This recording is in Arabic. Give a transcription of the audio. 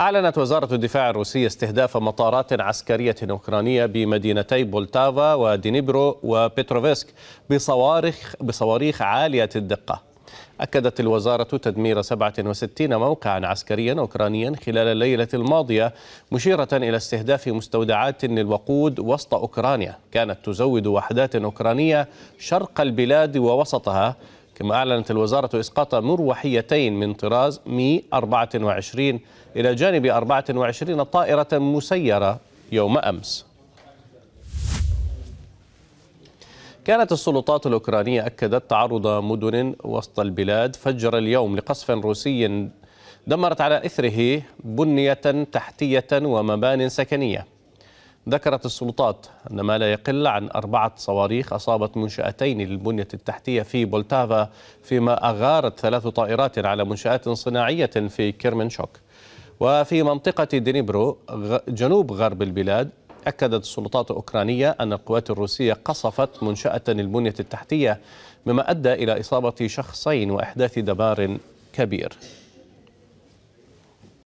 أعلنت وزارة الدفاع الروسية استهداف مطارات عسكرية أوكرانية بمدينتي بولتافا ودينيبرو وبيتروفسك بصواريخ بصواريخ عالية الدقة. أكدت الوزارة تدمير 67 موقعا عسكريا أوكرانيا خلال الليلة الماضية مشيرة إلى استهداف مستودعات للوقود وسط أوكرانيا كانت تزود وحدات أوكرانية شرق البلاد ووسطها كما أعلنت الوزارة إسقاط مروحيتين من طراز مي 24 إلى جانب 24 طائرة مسيرة يوم أمس. كانت السلطات الأوكرانية أكدت تعرض مدن وسط البلاد فجر اليوم لقصف روسي دمرت على إثره بنية تحتية ومبان سكنية. ذكرت السلطات أن ما لا يقل عن أربعة صواريخ أصابت منشأتين للبنية التحتية في بولتافا فيما أغارت ثلاث طائرات على منشآت صناعية في كيرمنشوك. وفي منطقة دينيبرو جنوب غرب البلاد أكدت السلطات الأوكرانية أن القوات الروسية قصفت منشأة للبنية التحتية مما أدى إلى إصابة شخصين وإحداث دمار كبير.